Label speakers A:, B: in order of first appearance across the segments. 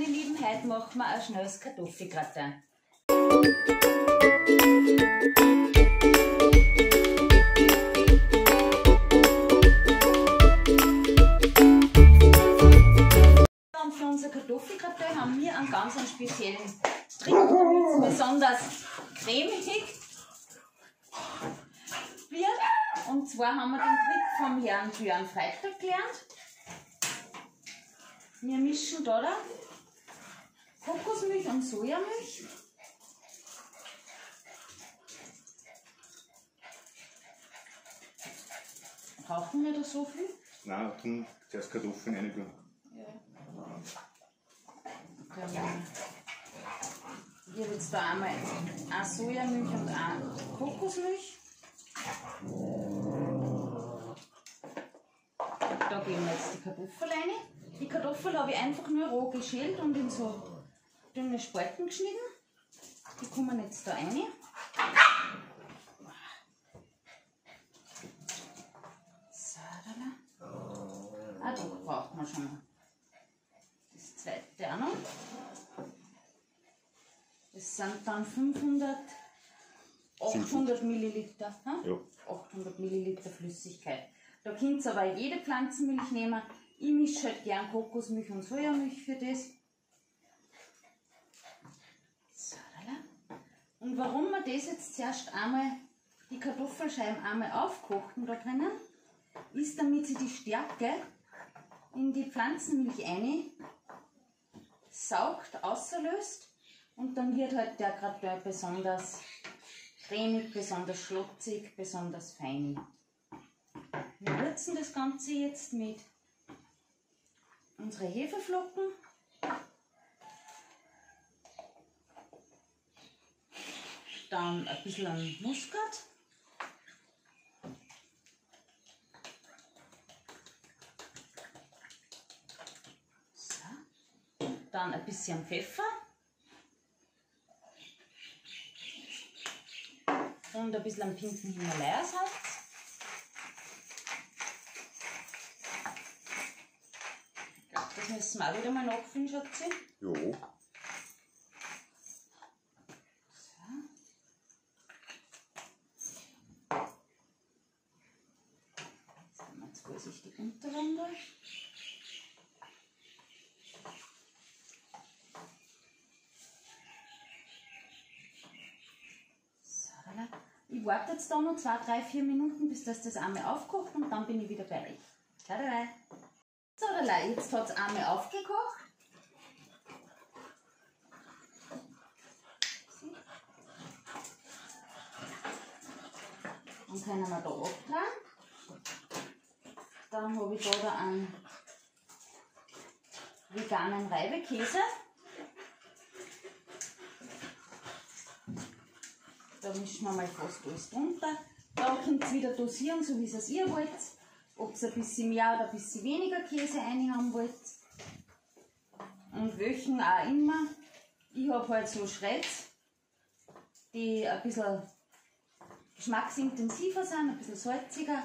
A: meine Lieben, heute machen wir ein schnelles Kartoffelgratin. Für unser Kartoffelgratin haben wir einen ganz einen speziellen Trick, besonders cremig wird. Und zwar haben wir den Trick vom Herrn Björn Freitag gelernt. Wir mischen da, da Kokosmilch und Sojamilch. Brauchen wir da so viel?
B: Nein, drum zuerst Kartoffeln rein tun.
A: Dann ich habe jetzt da einmal eine Sojamilch und eine Kokosmilch. Da geben wir jetzt die Kartoffel rein. Die Kartoffel habe ich einfach nur roh geschält und in so dünne Spalten geschnitten. Die kommen jetzt da rein. Da, da. Ah, doch, braucht man schon noch. Das zweite auch noch. Das sind dann 500, 800 Milliliter. Hm?
B: Ja.
A: 800 Milliliter Flüssigkeit. Da könnt ihr aber jede Pflanzenmilch nehmen. Ich mische halt gern Kokosmilch und Sojamilch für das. So, da, da. Und warum wir das jetzt zuerst einmal, die Kartoffelscheiben einmal aufkochen da drinnen, ist, damit sie die Stärke in die Pflanzenmilch eine saugt, auslöst und dann wird halt der Gratin besonders cremig, besonders schlotzig, besonders fein. Wir würzen das Ganze jetzt mit unseren Hefeflocken. Dann ein bisschen Muskat. So. Dann ein bisschen Pfeffer. Und ein bisschen pinken Himalaya-Salz. Glaube, das müssen wir auch wieder mal nachfüllen, Schatzi.
B: Jo.
A: So. Jetzt haben wir jetzt vorsichtig unterwandern. So, da. Ich warte jetzt da noch zwei, drei, vier Minuten, bis das, das einmal aufkocht und dann bin ich wieder bei euch. Tada. So, da, jetzt hat es einmal aufgekocht. Dann können wir da abdrehen. Dann habe ich da, da einen veganen Reibekäse. Da mischen wir mal fast alles drunter. Da könnt ihr wieder dosieren, so wie es ihr wollt. Ob ihr ein bisschen mehr oder ein bisschen weniger Käse rein haben wollt. Und welchen auch immer. Ich habe halt so Schretz, die ein bisschen geschmacksintensiver sind, ein bisschen salziger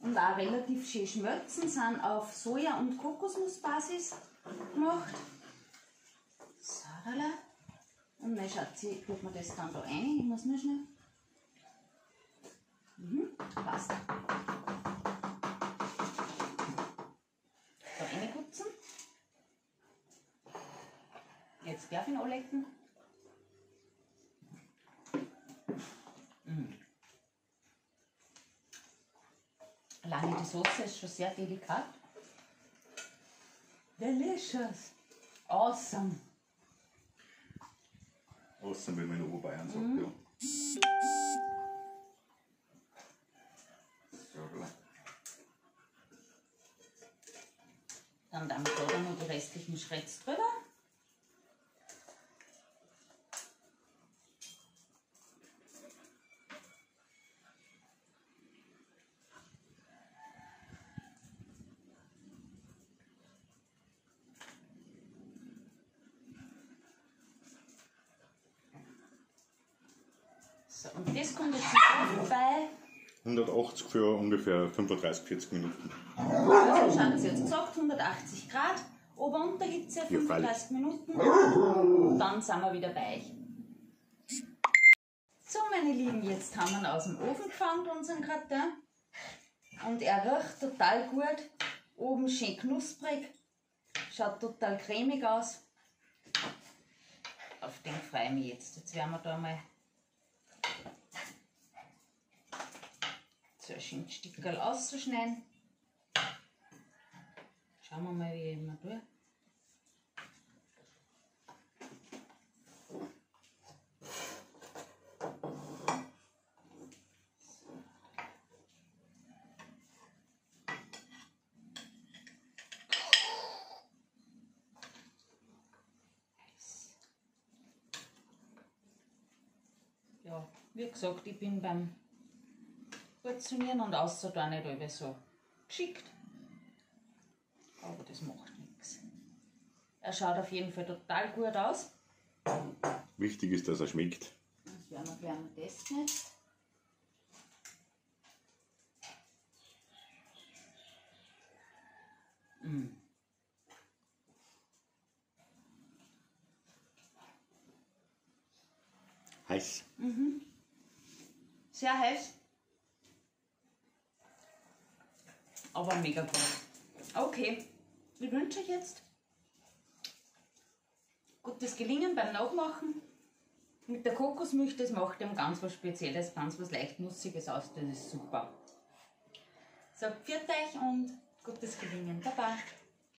A: und auch relativ schön schmelzen, sind auf Soja- und Kokosnussbasis gemacht. So, da, da. Und mein Schatzi tut mir das dann da rein. Ich muss nur schnell. Mhm, passt. Da reinputzen. Jetzt darf ich ihn anlecken. Mhm. Alleine die Soße ist schon sehr delikat. Delicious. Awesome.
B: Außer wenn man in Oberbayern sagt,
A: Mhm.
B: ja.
A: Dann dann da noch die restlichen Schretz drüber. So, und das kommt jetzt noch bei
B: 180 für ungefähr 35, 40 Minuten.
A: Also schauen Sie jetzt gesagt, 180 Grad, Ober-Unterhitze,
B: Ja, freilich.
A: 35 Minuten. Und dann sind wir wieder bei euch. So, meine Lieben, jetzt haben wir ihn aus dem Ofen gefangen, unseren Gratin. Und er riecht total gut. Oben schön knusprig. Schaut total cremig aus. Auf den freue ich mich jetzt. Jetzt werden wir da mal schönes Stückchen auszuschneiden. Schauen wir mal, wie ich immer tue. Ja, wie gesagt, ich bin beim Portionieren und außer da nicht alle so geschickt. Aber das macht nichts. Er schaut auf jeden Fall total gut aus.
B: Wichtig ist, dass er schmeckt.
A: Das werden wir gleich mal testen. Mm.
B: Heiß.
A: Sehr heiß. Aber mega gut. Okay, ich wünsche euch jetzt gutes Gelingen beim Nachmachen. Mit der Kokosmilch, das macht ihm ganz was Spezielles, ganz was leicht Nussiges aus, das ist super. So, pfiat euch und gutes Gelingen. Baba.